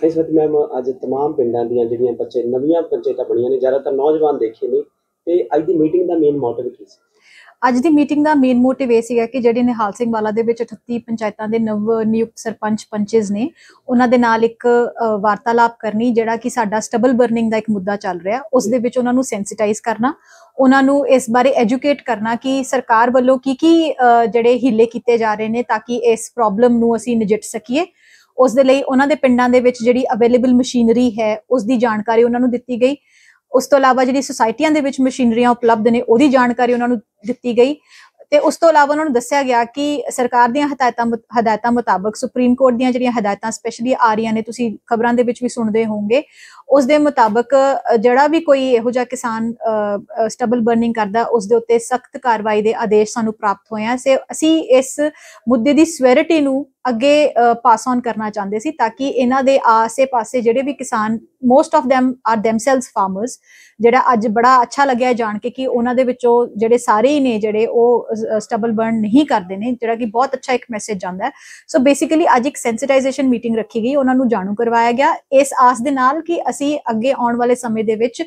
ਇਸ ਵਕਤ ਮੈਮ ਅੱਜ तमाम ਪਿੰਡਾਂ ਦੀਆਂ ਜਿਹੜੀਆਂ ਬੱਚੇ ਨਵੀਆਂ ਪੰਚਾਇਤਾਂ ਬਣੀਆਂ ਨੇ ਜ਼ਿਆਦਾਤਰ ਨੌਜਵਾਨ ਦੇਖੇ ਨੇ ਤੇ ਅੱਜ ਦੀ ਮੀਟਿੰਗ ਦਾ ਮੇਨ ਮੋਟਿਵ ਕੀ ਸੀ ਅੱਜ ਦੀ ਮੀਟਿੰਗ ਦਾ ਮੇਨ ਮੋਟਿਵ ਇਹ ਸੀਗਾ ਕਿ ਜਿਹੜੇ ਨਿਹਾਲ ਸਿੰਘ ਵਾਲਾ ਦੇ ਵਿੱਚ 38 ਪੰਚਾਇਤਾਂ ਦੇ ਨਵ ਨਿਯੁਕਤ ਸਰਪੰਚ ਪੰਚਸ ਨੇ ਉਹਨਾਂ ਦੇ ਨਾਲ ਇੱਕ ਅ, ਵਾਰਤਾਲਾਪ ਕਰਨੀ ਜਿਹੜਾ ਕਿ ਸਾਡਾ ਸਟਬਲ ਬਰਨਿੰਗ ਦਾ ਇੱਕ ਮੁੱਦਾ ਚੱਲ ਰਿਹਾ ਉਸ ਦੇ ਵਿੱਚ ਉਹਨਾਂ ਨੂੰ ਸੈਂਸਿਟਾਈਜ਼ ਕਰਨਾ ਉਹਨਾਂ ਨੂੰ ਇਸ ਬਾਰੇ ਐਜੂਕੇਟ ਕਰਨਾ ਕਿ ਸਰਕਾਰ ਵੱਲੋਂ ਕੀ ਕੀ ਅ, ਜਿਹੜੇ ਹੀਲੇ ਕੀਤੇ ਜਾ ਰਹੇ ਨੇ ਤਾਂ ਕਿ ਇਸ ਪ੍ਰੋਬਲਮ ਨੂੰ ਅਸੀਂ ਨਜਿੱਠ ਸਕੀਏ ਉਸ ਦੇ ਲਈ ਉਹਨਾਂ ਦੇ ਪਿੰਡਾਂ ਦੇ ਵਿੱਚ ਜਿਹੜੀ ਅਵੇਲੇਬਲ ਮਸ਼ੀਨਰੀ ਹੈ, ਉਸ ਦੀ ਜਾਣਕਾਰੀ ਉਹਨਾਂ ਨੂੰ ਦਿੱਤੀ ਗਈ। ਉਸ ਤੋਂ ਇਲਾਵਾ ਜਿਹੜੀ ਸੁਸਾਇਟੀਆਂ ਦੇ ਵਿੱਚ ਮਸ਼ੀਨਰੀਆਂ ਉਪਲਬਧ ਨੇ, ਉਹਦੀ ਜਾਣਕਾਰੀ ਉਹਨਾਂ ਨੂੰ ਦਿੱਤੀ ਗਈ। ਤੇ ਉਸ ਤੋਂ ਇਲਾਵਾ ਉਹਨਾਂ ਨੂੰ ਦੱਸਿਆ ਗਿਆ ਕਿ ਸਰਕਾਰ ਦੀਆਂ ਹਦਾਇਤਾਂ ਮੁਤ- ਹਦਾਇਤਾਂ ਮੁਤਾਬਕ ਸੁਪਰੀਮ ਕੋਰਟ ਦੀਆਂ ਜਿਹੜੀਆਂ ਹਦਾਇਤਾਂ ਸਪੈਸ਼ਲੀ ਆ ਰਹੀਆਂ ਨੇ, ਤੁਸੀਂ ਖਬਰਾਂ ਦੇ ਵਿੱਚ ਵੀ ਸੁਣਦੇ ਹੋਵੋਗੇ, ਉਸ ਦੇ ਮੁਤਾਬਕ ਜਿਹੜਾ ਵੀ ਕੋਈ ਇਹੋ ਜਿਹਾ ਕਿਸਾਨ ਸਟਬਲ ਬਰਨਿੰਗ ਕਰਦਾ, ਉਸ ਦੇ ਉੱਤੇ ਸਖਤ ਕਾਰਵਾਈ ਦੇ ਆਦੇਸ਼ ਸਾਨੂੰ ਪ੍ਰਾਪਤ ਹੋਏ ਆ। ਸੇ, ਅਸੀਂ ਇਸ ਮੁੱਦੇ ਦੀ ਸਵੈਰਿਟੀ ਨੂੰ ਅੱਗੇ ਪਾਸ ਔਨ ਕਰਨਾ ਚਾਹੁੰਦੇ ਸੀ ਤਾਂ ਕਿ ਇਹਨਾਂ ਦੇ ਆਸੇ-ਪਾਸੇ ਜਿਹੜੇ ਵੀ ਕਿਸਾਨ most of them are themselves farmers ਜਿਹੜਾ ਅੱਜ ਬੜਾ ਅੱਛਾ ਲੱਗਿਆ ਜਾਣ ਕੇ ਕਿ ਉਹਨਾਂ ਦੇ ਵਿੱਚੋਂ ਜਿਹੜੇ ਸਾਰੇ ਹੀ ਨੇ ਜਿਹੜੇ ਉਹ ਸਟਬਲ ਬਰਨ ਨਹੀਂ ਕਰਦੇ ਨੇ, ਜਿਹੜਾ ਕਿ ਬਹੁਤ ਅੱਛਾ ਇੱਕ ਮੈਸੇਜ ਜਾਂਦਾ ਹੈ। ਸੋ ਬੇਸਿਕਲੀ ਅੱਜ ਇੱਕ ਸੈਂਸਿਟਾਈਜੇਸ਼ਨ ਮੀਟਿੰਗ ਰੱਖੀ ਗਈ, ਉਹਨਾਂ ਨੂੰ ਜਾਣੂ ਕਰਵਾਇਆ ਗਿਆ। ਇਸ ਆਸ ਦੇ ਨਾਲ ਕਿ ਅਸੀਂ ਅੱਗੇ ਆਉਣ ਵਾਲੇ ਸਮੇਂ ਦੇ ਵਿੱਚ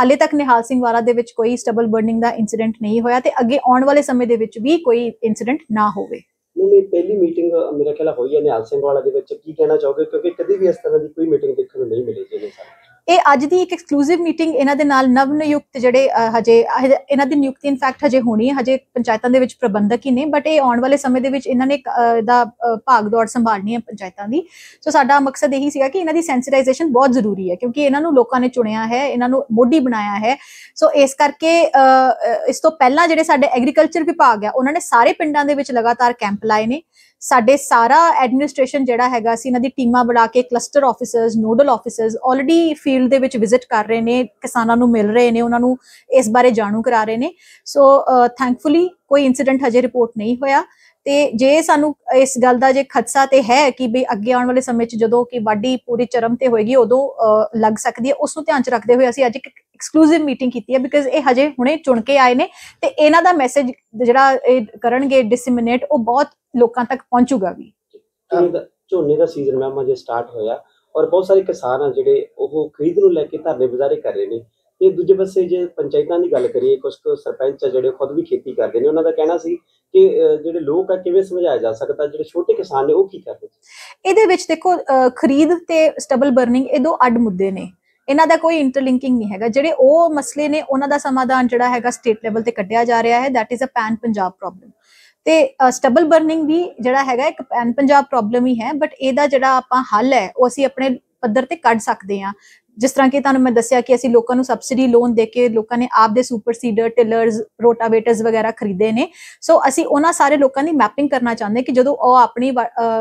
ਹਾਲੇ ਤੱਕ ਨਿਹਾਲ ਸਿੰਘ ਵਾਲਾ ਦੇ ਵਿੱਚ ਕੋਈ ਸਟਬਲ ਬਰਨਿੰਗ ਦਾ ਇਨਸੀਡੈਂਟ ਨਹੀਂ ਹੋਇਆ ਤੇ ਅੱਗੇ ਆਉਣ ਵਾਲੇ ਸਮੇਂ ਦੇ ਵਿੱਚ ਵੀ ਕੋਈ ਇਨਸੀਡੈਂਟ ਨਾ ਹੋਵੇ। ਨਹੀਂ ਪਹਿਲੀ ਮੀਟਿੰਗ ਮੇਰਾ ਖਿਆਲ ਹੋਈ ਹੈ ਨਿਹਾਲ ਸਿੰਘ ਵਾਲਾ ਦੇ ਵਿੱਚ। ਕੀ ਕਹਿਣਾ ਚਾਹੋਗੇ? ਕਿਉਂਕਿ ਕਦੇ ਵੀ ਇਸ ਤਰ੍ਹਾਂ ਦੀ ਕੋਈ ਮੀਟਿੰਗ ਦੇਖਣ ਨੂੰ ਨਹੀਂ ਮਿਲੀ ਜਿਹਨੇ ਸਾਰੇ ਇਹ ਅੱਜ ਦੀ ਇੱਕ ਐਕਸਕਲੂਸਿਵ ਮੀਟਿੰਗ ਇਹਨਾਂ ਦੇ ਨਾਲ ਨਵ ਨਿਯੁਕਤ ਜਿਹੜੇ ਹਜੇ ਇਹਨਾਂ ਦੀ ਨਿਯੁਕਤੀ ਇਨਫੈਕਟ ਹਜੇ ਹੋਣੀ ਹੈ ਹਜੇ ਪੰਚਾਇਤਾਂ ਦੇ ਵਿੱਚ ਪ੍ਰਬੰਧਕ ਹੀ ਨੇ ਬਟ ਇਹ ਆਉਣ ਵਾਲੇ ਸਮੇਂ ਦੇ ਵਿੱਚ ਇਹਨਾਂ ਨੇ ਅਹ, ਇਹਦਾ ਭਾਗ ਦੌੜ ਸੰਭਾਲਣੀ ਹੈ ਪੰਚਾਇਤਾਂ ਦੀ। ਸੋ ਸਾਡਾ ਮਕਸਦ ਇਹੀ ਸੀਗਾ ਕਿ ਇਹਨਾਂ ਦੀ ਸੈਂਸਿਟਾਈਜੇਸ਼ਨ ਬਹੁਤ ਜ਼ਰੂਰੀ ਹੈ ਕਿਉਂਕਿ ਇਹਨਾਂ ਨੂੰ ਲੋਕਾਂ ਨੇ ਚੁਣਿਆ ਹੈ ਇਹਨਾਂ ਨੂੰ ਮੋਢੀ ਬਣਾਇਆ ਹੈ। ਸੋ ਇਸ ਕਰਕੇ ਇਸ ਤੋਂ ਪਹਿਲਾਂ ਜਿਹੜੇ ਸਾਡੇ ਐਗਰੀਕਲਚਰ ਵਿਭਾਗ ਹੈ ਉਹਨਾਂ ਨੇ ਸਾਰੇ ਪਿੰਡਾਂ ਦੇ ਵਿੱਚ ਲਗਾਤਾਰ ਕੈਂਪ ਲਾਏ ਨੇ। ਸਾਡੇ ਸਾਰਾ ਐਡਮਿਨਿਸਟ੍ਰੇਸ਼ਨ ਜਿਹੜਾ ਹੈਗਾ ਸੀ, ਇਹਨਾਂ ਦੀ ਟੀਮਾਂ ਬਣਾ ਕੇ cluster officers nodal officers already field ਦੇ ਵਿੱਚ ਵਿਜ਼ਿਟ ਕਰ ਰਹੇ ਨੇ, ਕਿਸਾਨਾਂ ਨੂੰ ਮਿਲ ਰਹੇ ਨੇ, ਉਹਨਾਂ ਨੂੰ ਇਸ ਬਾਰੇ ਜਾਣੂ ਕਰਾ ਰਹੇ ਨੇ। ਸੋ ਥੈਂਕਫੁਲੀ ਕੋਈ ਇਨਸੀਡੈਂਟ ਹਜੇ ਰਿਪੋਰਟ ਨਹੀਂ ਹੋਇਆ ਤੇ ਜੇ ਸਾਨੂੰ ਇਸ ਗੱਲ ਦਾ ਜੇ ਖਦਸ਼ਾ ਤੇ ਹੈ ਕਿ ਵੀ ਅੱਗੇ ਆਉਣ ਵਾਲੇ ਸਮੇਂ 'ਚ ਜਦੋਂ ਕਿ ਵਾਢੀ ਪੂਰੀ ਚਰਮ ਤੇ ਹੋਏਗੀ, ਉਦੋਂ ਲੱਗ ਸਕਦੀ ਹੈ। ਉਸ ਨੂੰ ਧਿਆਨ 'ਚ ਰੱਖਦੇ ਹੋਏ ਅਸੀਂ ਅੱਜ ਇੱਕ ਐਕਸਕਲੂਸਿਵ ਮੀਟਿੰਗ ਕੀਤੀ ਹੈ ਬਿਕਾਜ਼ ਇਹ ਹਜੇ ਹੁਣੇ ਚੁਣ ਕੇ ਆਏ ਨੇ ਤੇ ਇਹਨਾਂ ਦਾ ਮੈਸੇਜ ਜਿਹੜਾ ਇਹ ਕਰਨਗੇ ਡਿਸਮਿਨੇਟ ਉਹ ਬਹੁਤ ਲੋਕਾਂ ਤੱਕ ਪਹੁੰਚੂਗਾ ਵੀ। ਝੋਨੇ ਦਾ ਸੀਜ਼ਨ ਮੈਮ ਅਜੇ ਸਟਾਰਟ ਹੋਇਆ ਔਰ ਬਹੁਤ ਸਾਰੇ ਕਿਸਾਨ ਆ ਜਿਹੜੇ ਉਹ ਖਰੀਦ ਨੂੰ ਲੈ ਕੇ ਧਰਨੇ ਬਜ਼ਾਰੇ ਕਰ ਰਹੇ ਨੇ। ਤੇ ਦੂਜੇ ਪਾਸੇ ਜੇ ਪੰਚਾਇਤਾਂ ਦੀ ਗੱਲ ਕਰੀਏ ਕੁਝ ਕੁ ਸਰਪੰਚ ਆ ਜਿਹੜੇ ਖੁਦ ਵੀ ਖੇਤੀ ਕਰਦੇ ਨੇ ਉਹਨਾਂ ਦਾ ਕਹਿਣਾ ਸੀ ਕਿ ਜਿਹੜੇ ਲੋਕ ਆ ਕਿਵੇਂ ਸਮਝਾਇਆ ਜਾ ਸਕਦਾ ਜਿਹੜੇ ਛੋਟੇ ਕਿਸਾਨ ਨੇ ਉਹ ਕੀ ਕਰਦੇ ਇਹਦੇ ਵਿੱਚ ਦੇਖੋ ਖਰੀਦ ਤੇ ਸਟਬਲ ਬਰਨਿੰਗ ਇਹ ਦੋ ਅੱਡ ਮੁੱਦੇ ਨੇ। ਇਹਨਾਂ ਦਾ ਕੋਈ ਇੰਟਰਲਿੰਕਿੰਗ ਨਹੀਂ ਹੈਗਾ। ਜਿਹੜੇ ਉਹ ਮਸਲੇ ਨੇ ਉਹਨਾਂ ਦਾ ਸਮਾਧਾਨ ਜਿਹੜਾ ਹੈਗਾ ਸਟੇਟ ਲੈਵਲ ਤੇ ਕੱਢਿਆ ਜਾ ਰਿਹਾ ਹੈ। That is a pan Punjab problem ਤੇ ਸਟਬਲ ਬਰਨਿੰਗ ਵੀ ਜਿਹੜਾ ਹੈਗਾ ਇੱਕ ਪੈਨ ਪੰਜਾਬ ਪ੍ਰੋਬਲਮ ਹੀ ਹੈ ਬਟ ਇਹਦਾ ਜਿਹੜਾ ਆਪਾਂ ਹੱਲ ਹੈ, ਉਹ ਅਸੀਂ ਆਪਣੇ ਪੱਧਰ ਤੇ ਕੱਢ ਸਕਦੇ ਹਾਂ। ਜਿਸ ਤਰ੍ਹਾਂ ਕਿ ਤੁਹਾਨੂੰ ਮੈਂ ਦੱਸਿਆ ਕਿ ਅਸੀਂ ਲੋਕਾਂ ਨੂੰ ਸਬਸਿਡੀ ਲੋਨ ਦੇ ਕੇ ਲੋਕਾਂ ਨੇ ਆਪ ਦੇ ਸੁਪਰ ਸੀਡਰ ਟਿਲਰਸ ਰੋਟਾਵੇਟਰਸ ਵਗੈਰਾ ਖਰੀਦੇ ਨੇ। ਸੋ ਅਸੀਂ ਉਹਨਾਂ ਸਾਰੇ ਲੋਕਾਂ ਦੀ ਮੈਪਿੰਗ ਕਰਨਾ ਚਾਹੁੰਦੇ ਕਿ ਜਦੋਂ ਉਹ ਆਪਣੀ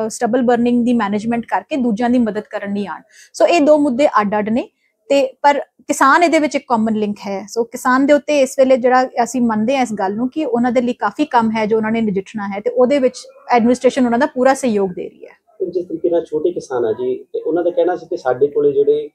ਸਟਬਲ ਬਰਨਿੰਗ ਦੀ ਮੈਨੇਜਮੈਂਟ ਕਰਕੇ ਦੂਜਿਆਂ ਦੀ ਮਦਦ ਕਰਨ ਲਈ ਆਣ ਸੋ ਇਹ ਦੋ ਮੁੱਦੇ ਅੱਡ-ਅੱਡ ਨੇ। ਤੇ ਪਰ ਕਿਸਾਨ ਇਹਦੇ ਵਿੱਚ ਇੱਕ ਕਾਮਨ ਲਿੰਕ ਹੈ। ਸੋ ਕਿਸਾਨ ਦੇ ਉੱਤੇ ਇਸ ਵੇਲੇ ਜਿਹੜਾ ਅਸੀਂ ਮੰਨਦੇ ਹਾਂ ਇਸ ਗੱਲ ਨੂੰ ਕਿ ਉਹਨਾਂ ਦੇ ਲਈ ਕਾਫੀ ਕੰਮ ਹੈ ਜੋ ਉਹਨਾਂ ਨੇ ਨਜਿੱਠਣਾ ਹੈ ਤੇ ਉਹਦੇ ਵਿੱਚ ਐਡਮਿਨਿਸਟ੍ਰੇਸ਼ਨ ਉਹਨਾਂ ਦਾ ਪੂਰਾ ਸਹਿਯੋਗ ਦੇ ਰਹੀ ਹੈ। ਜਿਸ ਤਰੀਕੇ ਨਾਲ ਛੋਟੇ ਕਿਸਾਨ ਆ ਜੀ, ਤੇ ਉਹਨਾਂ ਦਾ ਕਹਿਣਾ ਸੀ ਕਿ ਸਾਡੇ ਕੋਲੇ ਜਿਹੜੇ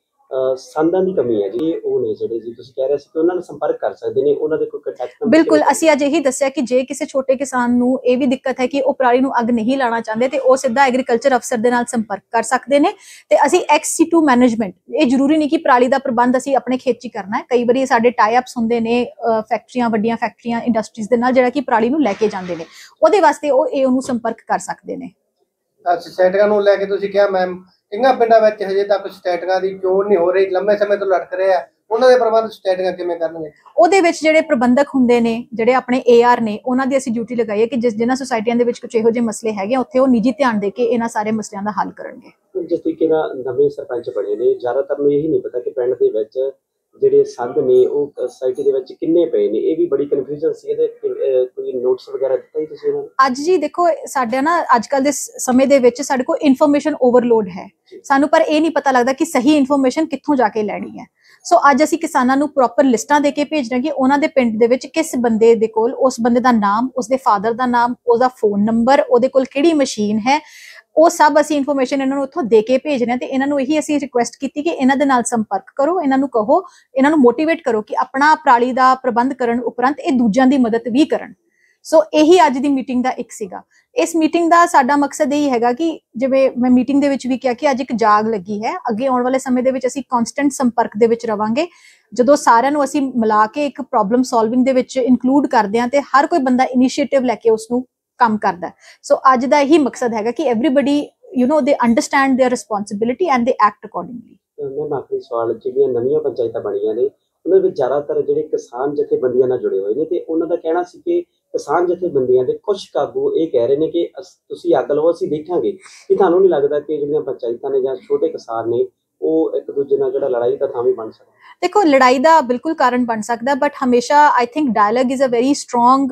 ਸੰਦਾਂ ਦੀ ਕਮੀ ਹੈ ਜੀ ਉਹ ਨੇ ਜਿਹੜੇ ਜੀ ਤੁਸੀਂ ਕਹਿ ਰਹੇ ਸੀ ਕਿ ਉਹਨਾਂ ਨਾਲ ਸੰਪਰਕ ਕਰ ਸਕਦੇ ਨੇ ਉਹਨਾਂ ਦੇ ਕੋਈ ਕੰਟੈਕਟ ਨੰਬਰ ਬਿਲਕੁਲ ਅਸੀਂ ਅੱਜ ਇਹੀ ਦੱਸਿਆ ਕਿ ਜੇ ਕਿਸੇ ਛੋਟੇ ਕਿਸਾਨ ਨੂੰ ਇਹ ਵੀ ਦਿੱਕਤ ਹੈ ਕਿ ਉਹ ਪਰਾਲੀ ਨੂੰ ਅੱਗ ਨਹੀਂ ਲਾਣਾ ਚਾਹੁੰਦੇ ਤੇ ਉਹ ਸਿੱਧਾ ਐਗਰੀਕਲਚਰ ਅਫਸਰ ਦੇ ਨਾਲ ਸੰਪਰਕ ਕਰ ਸਕਦੇ ਨੇ ਤੇ ਅਸੀਂ XC2 ਮੈਨੇਜਮੈਂਟ ਇਹ ਜ਼ਰੂਰੀ ਨਹੀਂ ਕਿ ਪਰਾਲੀ ਦਾ ਪ੍ਰਬੰਧ ਅਸੀਂ ਆਪਣੇ ਖੇਤ 'ਚ ਹੀ ਕਰਨਾ ਹੈ। ਕਈ ਵਾਰੀ ਸਾਡੇ ਟਾਈ ਅਪਸ ਹੁੰਦੇ ਨੇ ਫੈਕਟਰੀਆਂ ਵੱਡੀਆਂ ਫੈਕਟਰੀਆਂ ਇੰਡਸਟਰੀਜ਼ ਦੇ ਨਾਲ ਜਿਹੜਾ ਕਿ ਪਰਾਲੀ ਨੂੰ ਲੈ ਕੇ ਜਾਂਦੇ ਨੇ। ਉਹਦੇ ਵਾਸਤੇ ਉਹ ਇਹ ਉਹਨੂੰ ਸੰਪਰਕ ਕਰ ਸਕਦੇ ਨੇ। ਸਟੈਟਿਕਾਂ ਨੂੰ ਲੈ ਕੇ ਤੁਸੀਂ ਕਿਹਾ ਮੈਮ ਕਿੰਨਾ ਪਿੰਡਾਂ ਵਿੱਚ ਹਜੇ ਤੱਕ ਸਟੈਟਿਕਾਂ ਦੀ ਚੋਣ ਨਹੀਂ ਹੋ ਰਹੀ ਲੰਮੇ ਸਮੇਂ ਤੋਂ ਲਟਕ ਰਹੇ ਉਹਨਾਂ ਦੇ ਪ੍ਰਬੰਧ ਸਟੈਟਿਕਾਂ ਕਿਵੇਂ ਕਰਨਗੇ? ਉਹਦੇ ਵਿੱਚ ਜਿਹੜੇ ਪ੍ਰਬੰਧਕ ਹੁੰਦੇ ਨੇ ਜਿਹੜੇ ਆਪਣੇ ਏਆਰ ਨੇ ਉਹਨਾਂ ਦੀ ਅਸੀਂ ਡਿਊਟੀ ਲਗਾਈ ਹੈ ਕਿ ਜਿਸ ਜਿਨ੍ਹਾਂ ਸੁਸਾਇਟੀਆਂ ਦੇ ਵਿੱਚ ਕੁਝ ਇਹੋ ਜਿਹੇ ਮਸਲੇ ਹੈਗੇ ਆ, ਉੱਥੇ ਉਹ ਨਿੱਜੀ ਧਿਆਨ ਦੇ ਕੇ ਇਹਨਾਂ ਸਾਰੇ ਮਸਲਿਆਂ ਦਾ ਹੱਲ ਕਰਨਗੇ। ਜਿਸ ਤਰੀਕੇ ਨਾਲ ਨਵੇਂ ਸਰਪੰਚ ਬਣੇ ਨੇ ਜ਼ਿਆਦਾਤਰ ਨੂੰ ਇਹੀ ਨਹੀਂ ਪਤਾ ਕਿ ਪਿੰਡ ਦੇ ਵਿੱਚ ਜਿਹੜੇ ਸੰਦ ਨੇ ਉਹ ਸੋਸਾਇਟੀ ਦੇ ਵਿੱਚ ਕਿੰਨੇ ਪਏ ਨੇ? ਇਹ ਵੀ ਬੜੀ ਕਨਫਿਊਜ਼ਨ ਸੀ। ਇਹਦੇ ਕੋਈ ਨੋਟਸ ਵਗੈਰਾ ਦਿੱਤਾ ਹੀ ਤੁਸੀਂ ਇਹਨਾਂ ਨੂੰ? ਅੱਜ ਜੀ ਦੇਖੋ ਸਾਡੇ ਨਾ ਅੱਜ ਕੱਲ ਦੇ ਸਮੇਂ ਦੇ ਵਿੱਚ ਸਾਡੇ ਕੋਲ ਇਨਫੋਰਮੇਸ਼ਨ ਓਵਰਲੋਡ ਹੈ। ਸਾਨੂੰ ਪਰ ਇਹ ਨਹੀਂ ਪਤਾ ਲੱਗਦਾ ਕਿ ਸਹੀ ਇਨਫੋਰਮੇਸ਼ਨ ਕਿੱਥੋਂ ਜਾ ਕੇ ਲੈਣੀ ਹੈ। ਸੋ ਅੱਜ ਅਸੀਂ ਕਿਸਾਨਾਂ ਨੂੰ ਪ੍ਰੋਪਰ ਲਿਸਟਾਂ ਦੇ ਕੇ ਭੇਜ ਰਹੇ ਹਾਂ ਕਿ ਉਹਨਾਂ ਦੇ ਪਿੰਡ ਦੇ ਵਿੱਚ ਕਿਸ ਬੰਦੇ ਦੇ ਕੋਲ ਉਸ ਬੰਦੇ ਦਾ ਨਾਮ ਉਸਦੇ ਫਾਦਰ ਦਾ ਨਾਮ ਉਹਦਾ ਫੋਨ ਨੰਬਰ ਉਹਦੇ ਕੋਲ ਕਿਹੜੀ ਮਸ਼ੀਨ ਹੈ ਉਹ ਸਭ ਅਸੀਂ ਇਨਫੋਰਮੇਸ਼ਨ ਇਹਨਾਂ ਨੂੰ ਉੱਥੋਂ ਦੇ ਕੇ ਭੇਜ ਰਹੇ ਹਾਂ ਤੇ ਇਹਨਾਂ ਨੂੰ ਇਹੀ ਅਸੀਂ ਰਿਕੁਐਸਟ ਕੀਤੀ ਕਿ ਇਹਨਾਂ ਦੇ ਨਾਲ ਸੰਪਰਕ ਕਰੋ, ਇਹਨਾਂ ਨੂੰ ਕਹੋ, ਇਹਨਾਂ ਨੂੰ ਮੋਟੀਵੇਟ ਕਰੋ ਕਿ ਆਪਣਾ ਪਰਾਲੀ ਦਾ ਪ੍ਰਬੰਧ ਕਰਨ ਉਪਰੰਤ ਇਹ ਦੂਜਿਆਂ ਦੀ ਮਦਦ ਵੀ ਕਰਨ। ਸੋ ਇਹੀ ਅੱਜ ਦੀ ਮੀਟਿੰਗ ਦਾ ਇੱਕ ਸੀਗਾ। ਇਸ ਮੀਟਿੰਗ ਦਾ ਸਾਡਾ ਮਕਸਦ ਇਹ ਹੈਗਾ ਕਿ ਜਿਵੇਂ ਮੈਂ ਮੀਟਿੰਗ ਦੇ ਵਿੱਚ ਵੀ ਕਿਹਾ ਕਿ ਅੱਜ ਇੱਕ ਜਾਗ ਲੱਗੀ ਹੈ। ਅੱਗੇ ਆਉਣ ਵਾਲੇ ਸਮੇਂ ਦੇ ਵਿੱਚ ਅਸੀਂ ਕਨਸਟੈਂਟ ਸੰਪਰਕ ਦੇ ਵਿੱਚ ਰਵਾਂਗੇ। ਜਦੋਂ ਸਾਰਿਆਂ ਨੂੰ ਅਸੀਂ ਮਿਲਾ ਕੇ ਇੱਕ ਪ੍ਰੋਬਲਮ ਸੋਲਵਿੰਗ ਦੇ ਵਿੱਚ ਇਨਕਲੂਡ ਕਰਦੇ ਹਾਂ ਤੇ ਹਰ ਕੋਈ ਬੰਦਾ ਇਨੀਸ਼ੀਏਟਿਵ ਲੈ ਕੇ ਉਸ ਨੂੰ ਕੰਮ ਕਰਦਾ ਸੋ ਅੱਜ ਦਾ ਇਹੀ ਮਕਸਦ ਹੈਗਾ ਕਿ everybody you know they understand their responsibility and they act accordingly ਮੈਂ ਆਖਰੀ ਸਵਾਲ ਜਿਹੜੀਆਂ ਨਵੀਆਂ ਪੰਚਾਇਤਾਂ ਬਣੀਆਂ ਨੇ ਉਹਨਾਂ ਵਿੱਚ ਜ਼ਿਆਦਾਤਰ ਜਿਹੜੇ ਕਿਸਾਨ ਜਥੇਬੰਦੀਆਂ ਨਾਲ ਜੁੜੇ ਹੋਏ ਨੇ ਤੇ ਉਹਨਾਂ ਦਾ ਕਹਿਣਾ ਸੀ ਕਿ ਕਿਸਾਨ ਜਥੇਬੰਦੀਆਂ ਦੇ ਕੁਝ ਕਾਬੂ ਇਹ ਕਹਿ ਰਹੇ ਨੇ ਕਿ ਅਸ- ਤੁਸੀਂ ਅੱਗ ਲਵੋ ਅਸੀਂ ਦੇਖਾਂਗੇ ਕਿ ਤੁਹਾਨੂੰ ਨਹੀਂ ਲੱਗਦਾ ਕਿ ਜਿਹੜੀਆਂ ਪੰਚਾਇਤਾਂ ਨੇ ਜਾਂ ਛੋਟੇ ਕਿਸਾਨ ਨੇ ਉਹ ਇੱਕ ਦੂਜੇ ਨਾਲ ਜਿਹੜਾ ਲੜਾਈ ਦਾ ਥਾਂ ਵੀ ਬਣ ਸਕਦਾ ਦੇਖੋ, ਲੜਾਈ ਦਾ ਬਿਲਕੁਲ ਕਾਰਨ ਬਣ ਸਕਦਾ ਬਟ ਹਮੇਸ਼ਾ I think dialogue is a very strong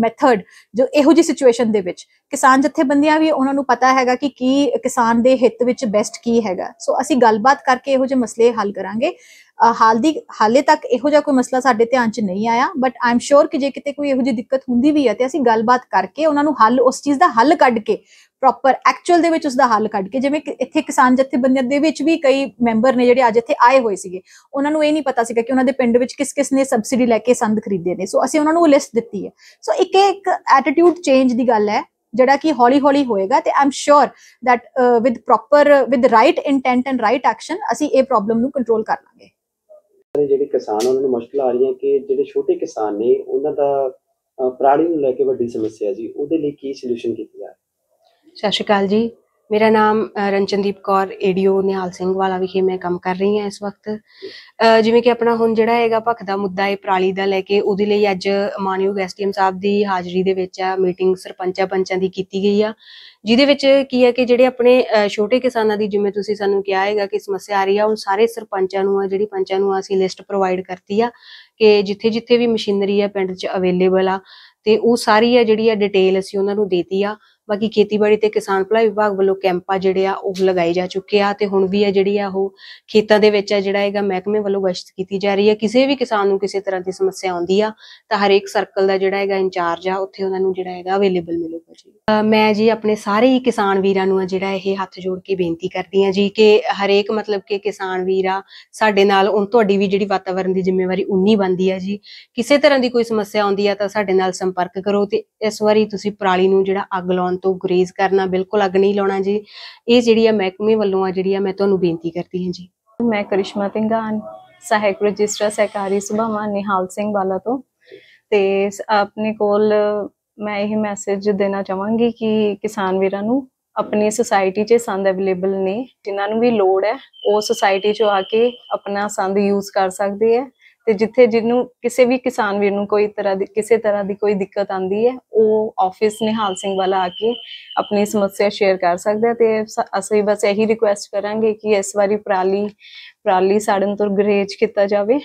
method ਜੋ ਇਹੋ ਜਿਹੀ ਸਿਚੁਏਸ਼ਨ ਦੇ ਵਿੱਚ। ਕਿਸਾਨ ਜਥੇਬੰਦੀਆਂ ਵੀ ਉਹਨਾਂ ਨੂੰ ਪਤਾ ਹੈਗਾ ਕਿ ਕੀ ਕਿਸਾਨ ਦੇ ਹਿੱਤ ਵਿੱਚ ਬੈਸਟ ਕੀ ਹੈਗਾ। ਸੋ ਅਸੀਂ ਗੱਲਬਾਤ ਕਰਕੇ ਇਹੋ ਜਿਹੇ ਮਸਲੇ ਹੱਲ ਕਰਾਂਗੇ। ਹਾਲ ਦੀ ਹਾਲੇ ਤੱਕ ਇਹੋ ਜਿਹਾ ਕੋਈ ਮਸਲਾ ਸਾਡੇ ਧਿਆਨ 'ਚ ਨਹੀਂ ਆਇਆ ਬਟ ਆਈ ਐਮ ਸ਼ੋਰ ਕਿ ਜੇ ਕਿਤੇ ਕੋਈ ਇਹੋ ਜਿਹੀ ਦਿੱਕਤ ਹੁੰਦੀ ਵੀ ਹੈ ਤੇ ਅਸੀਂ ਗੱਲਬਾਤ ਕਰਕੇ ਉਹਨਾਂ ਨੂੰ ਹੱਲ, ਉਸ ਚੀਜ਼ ਦਾ ਹੱਲ ਕੱਢ ਕੇ ਪ੍ਰੋਪਰ ਐਕਚੁਅਲ ਦੇ ਵਿੱਚ ਉਸ ਦਾ ਹੱਲ ਕੱਢ ਕੇ, ਜਿਵੇਂ ਇੱਥੇ ਕਿਸਾਨ ਜਥੇਬੰਦੀਆਂ ਦੇ ਵਿੱਚ ਵੀ ਕਈ ਮੈਂਬਰ ਨੇ ਜਿਹੜੇ ਅੱਜ ਇੱਥੇ ਆਏ ਹੋਏ ਸੀਗੇ, ਉਹਨਾਂ ਨੂੰ ਇਹ ਨਹੀਂ ਪਤਾ ਸੀਗਾ ਕਿ ਉਹਨਾਂ ਦੇ ਪਿੰਡ ਵਿੱਚ ਕਿਸ ਕਿਸ ਨੇ ਸਬਸਿਡੀ ਲੈ ਕੇ ਸੰਦ ਖਰੀਦੇ ਨੇ। ਸੋ ਅਸੀਂ ਉਹਨਾਂ ਨੂੰ ਉਹ ਲਿਸਟ ਦਿੱਤੀ ਹੈ। ਸੋ ਇੱਕ ਇੱਕ ਐਟੀਟਿਊਡ ਚੇਂਜ ਦੀ ਗੱਲ ਹੈ, ਜਿਹੜਾ ਕਿ ਹੌਲੀ ਹੌਲੀ ਹੋਏਗਾ ਤੇ I'm sure that with proper with right intent and right action ਅਸੀਂ ਇਹ ਪ੍ਰੋਬਲਮ ਨੂੰ ਕੰਟਰੋਲ ਕਰ ਲਾਂਗੇ। ਸਾਰੇ ਜਿਹੜੇ ਕਿਸਾਨ ਉਹਨਾਂ ਨੂੰ ਮੁਸ਼ਕਲ ਆ ਰਹੀਆਂ ਕਿ ਜਿਹੜੇ ਛੋਟੇ ਕਿਸਾਨ ਨੇ, ਉਹਨਾਂ ਦਾ ਪਰਾਲੀ ਨੂੰ ਲੈ ਕੇ ਵੱਡੀ ਸਮੱਸਿਆ ਜੀ, ਉਹਦੇ ਲਈ ਕੀ ਸੋਲੂਸ਼ਨ ਕੀਤਾ ਜਾ ਸਤਿ ਸ਼੍ਰੀ ਅਕਾਲ ਜੀ। ਮੇਰਾ ਨਾਮ ਅ, ਰੰਜਨਦੀਪ ਕੌਰ ਏਡੀਓ ਨਿਹਾਲ ਸਿੰਘ ਵਾਲਾ ਵਿਖੇ ਮੈਂ ਕੰਮ ਕਰ ਰਹੀ ਹਾਂ ਇਸ ਵਕਤ। ਜਿਵੇਂ ਕਿ ਆਪਣਾ ਹੁਣ ਜਿਹੜਾ ਹੈਗਾ ਭਖ ਦਾ ਮੁੱਦਾ ਹੈ ਪਰਾਲੀ ਦਾ ਲੈ ਕੇ ਉਹਦੇ ਲਈ ਅੱਜ ਮਾਨਯੋਗ ਐਸਡੀਐਮ ਸਾਹਿਬ ਦੀ ਹਾਜ਼ਰੀ ਦੇ ਵਿੱਚ ਆ ਮੀਟਿੰਗ ਸਰਪੰਚਾਂ ਪੰਚਾਂ ਦੀ ਕੀਤੀ ਗਈ ਆ। ਜਿਹਦੇ ਵਿੱਚ ਕੀ ਹੈ ਕਿ ਜਿਹੜੇ ਆਪਣੇ ਛੋਟੇ ਕਿਸਾਨਾਂ ਦੀ ਜਿਵੇਂ ਤੁਸੀਂ ਸਾਨੂੰ ਕਿਹਾ ਹੈਗਾ ਕਿ ਸਮੱਸਿਆ ਆ ਰਹੀ ਆ ਉਹ ਸਾਰੇ ਸਰਪੰਚਾਂ ਨੂੰ ਆ ਜਿਹੜੀ ਪੰਚਾਂ ਨੂੰ ਅਸੀਂ ਲਿਸਟ ਪ੍ਰੋਵਾਈਡ ਕਰਤੀ ਆ ਕਿ ਜਿੱਥੇ ਜਿੱਥੇ ਵੀ ਮਸ਼ੀਨਰੀ ਆ ਪਿੰਡ 'ਚ ਅਵੇਲੇਬਲ ਆ ਤੇ ਉਹ ਸਾਰੀ ਆ ਜਿਹੜੀ ਆ ਡਿਟੇਲ ਅਸੀਂ ਉਹਨਾਂ ਨੂੰ ਦੇਤੀ ਆ। ਬਾਕੀ ਖੇਤੀਬਾੜੀ ਤੇ ਕਿਸਾਨ ਭਲਾਈ ਵਿਭਾਗ ਵੱਲੋਂ ਕੈਂਪਾਂ ਜਿਹੜੇ ਆ ਉਹ ਲਗਾਏ ਜਾ ਚੁੱਕੇ ਆ ਤੇ ਹੁਣ ਵੀ ਆ ਜਿਹੜੀ ਆ ਉਹ ਖੇਤਾਂ ਦੇ ਵਿੱਚ ਆ ਜਿਹੜਾ ਹੈਗਾ ਮਹਿਕਮੇ ਵੱਲੋਂ ਗਸ਼ਤ ਕੀਤੀ ਜਾ ਰਹੀ ਹੈ ਕਿਸੇ ਵੀ ਕਿਸਾਨ ਨੂੰ ਕਿਸੇ ਤਰ੍ਹਾਂ ਦੀ ਸਮੱਸਿਆ ਆਉਂਦੀ ਆ ਤਾਂ ਹਰੇਕ ਸਰਕਲ ਦਾ ਜਿਹੜਾ ਹੈਗਾ ਇੰਚਾਰਜ ਆ ਉੱਥੇ ਉਹਨਾਂ ਨੂੰ ਜਿਹੜਾ ਹੈਗਾ ਅਵੇਲੇਬਲ ਮਿਲੂਗਾ ਜੀ। ਮੈਂ ਜੀ ਆਪਣੇ ਸਾਰੇ ਹੀ ਕਿਸਾਨ ਵੀਰਾਂ ਨੂੰ ਆ ਜਿਹੜਾ ਇਹ ਹੱਥ ਜੋੜ ਕੇ ਬੇਨਤੀ ਕਰਦੀ ਆ ਜੀ ਕਿ ਹਰੇਕ ਮਤਲਬ ਕਿ ਕਿਸਾਨ ਵੀਰ ਆ ਸਾਡੇ ਨਾਲ ਹੁਣ ਤੁਹਾਡੀ ਵੀ ਜਿਹੜੀ ਵਾਤਾਵਰਣ ਦੀ ਜ਼ਿੰਮੇਵਾਰੀ ਉਨੀ ਬਣਦੀ ਆ ਜੀ। ਕਿਸੇ ਤਰ੍ਹਾਂ ਦੀ ਕੋਈ ਸਮੱਸਿਆ ਆਉਂਦੀ ਆ ਤਾਂ ਸਾਡੇ ਨਾਲ ਸੰਪਰਕ ਕਰੋ ਤੇ ਇਸ ਵਾਰੀ ਤੁਸੀਂ ਪਰਾਲੀ ਨੂੰ ਜਿਹੜਾ ਅੱਗ ਲਾਉਣ ਤੋਂ ਗੁਰੇਜ਼ ਕਰਨਾ ਬਿਲਕੁਲ ਅੱਗ ਨਹੀਂ ਲਾਉਣਾ ਜੀ। ਇਹ ਜਿਹੜੀ ਆ ਮਹਿਕਮੇ ਵੱਲੋਂ ਆ ਜਿਹੜੀ ਆ ਮੈਂ ਤੁਹਾਨੂੰ ਬੇਨਤੀ ਕਰਦੀ ਹਾਂ ਜੀ। ਮੈਂ ਕਰਿਸ਼ਮਾ ਪਿੰਗਾਨ ਸਹਾਇਕ ਰਜਿਸਟਰ ਸਹਿਕਾਰੀ ਸੁਭਾਵਾਂ ਨਿਹਾਲ ਸਿੰਘ ਵਾਲਾ ਤੋਂ। ਤੇ ਆਪਣੇ ਕੋਲ ਮੈਂ ਇਹ ਮੈਸੇਜ ਦੇਣਾ ਚਾਹਾਂਗੀ ਕਿ ਕਿਸਾਨ ਵੀਰਾਂ ਨੂੰ ਆਪਣੀ ਸੋਸਾਇਟੀ 'ਚ ਸੰਦ ਅਵੇਲੇਬਲ ਨੇ। ਜਿਨ੍ਹਾਂ ਨੂੰ ਵੀ ਲੋੜ ਹੈ, ਉਹ ਸੁਸਾਇਟੀ 'ਚ ਆ ਕੇ ਆਪਣਾ ਸੰਦ ਯੂਜ਼ ਕਰ ਸਕਦੇ ਆ ਤੇ ਜਿੱਥੇ ਜਿਹਨੂੰ ਕਿਸੇ ਵੀ ਕਿਸਾਨ ਵੀਰ ਨੂੰ ਕੋਈ ਤਰ੍ਹਾਂ ਦੀ, ਕਿਸੇ ਤਰ੍ਹਾਂ ਦੀ ਕੋਈ ਦਿੱਕਤ ਆਂਦੀ ਹੈ, ਉਹ ਆਫਿਸ ਨਿਹਾਲ ਸਿੰਘ ਵਾਲਾ ਆ ਕੇ ਆਪਣੀ ਸਮੱਸਿਆ ਸ਼ੇਅਰ ਕਰ ਸਕਦਾ ਤੇ ਅਸੀਂ ਬਸ ਇਹੀ ਰਿਕੁਐਸਟ ਕਰਾਂਗੇ ਕਿ ਇਸ ਵਾਰੀ ਪਰਾਲੀ ਪਰਾਲੀ ਸਾੜਨ ਤੋਂ ਗਰੇਜ ਕੀਤਾ ਜਾਵੇ।